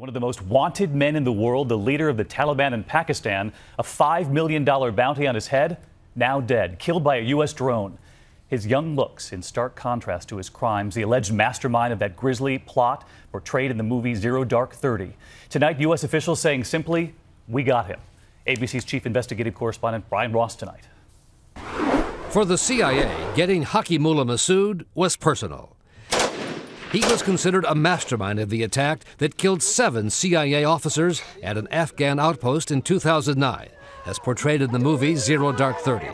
One of the most wanted men in the world, the leader of the Taliban in Pakistan, a $5 million bounty on his head, now dead, killed by a U.S. drone. His young looks in stark contrast to his crimes, the alleged mastermind of that grisly plot portrayed in the movie Zero Dark Thirty. Tonight, U.S. officials saying simply, We got him. ABC's chief investigative correspondent Brian Ross tonight. For the CIA, getting Hakimullah Mehsud was personal. He was considered a mastermind of the attack that killed seven CIA officers at an Afghan outpost in 2009, as portrayed in the movie Zero Dark Thirty.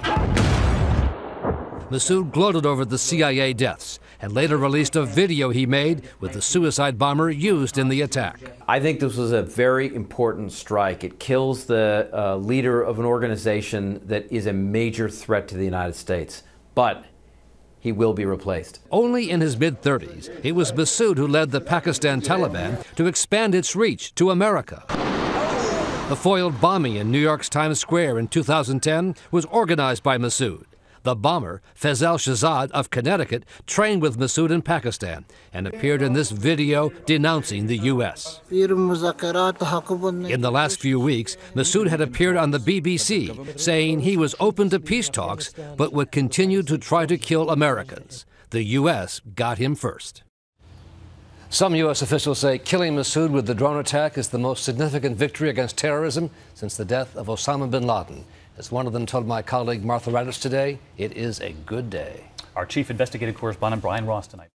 Mehsud gloated over the CIA deaths and later released a video he made with the suicide bomber used in the attack. I think this was a very important strike. It kills the uh, leader of an organization that is a major threat to the United States. But he will be replaced. Only in his mid 30s, it was Mehsud who led the Pakistan Taliban to expand its reach to America. The foiled bombing in New York's Times Square in 2010 was organized by Mehsud. The bomber, Faisal Shahzad of Connecticut, trained with Mehsud in Pakistan and appeared in this video denouncing the U.S. In the last few weeks, Mehsud had appeared on the BBC saying he was open to peace talks but would continue to try to kill Americans. The U.S. got him first. Some U.S. officials say killing Mehsud with the drone attack is the most significant victory against terrorism since the death of Osama bin Laden. As one of them told my colleague Martha Raddatz today, it is a good day. Our chief investigative correspondent, Brian Ross, tonight.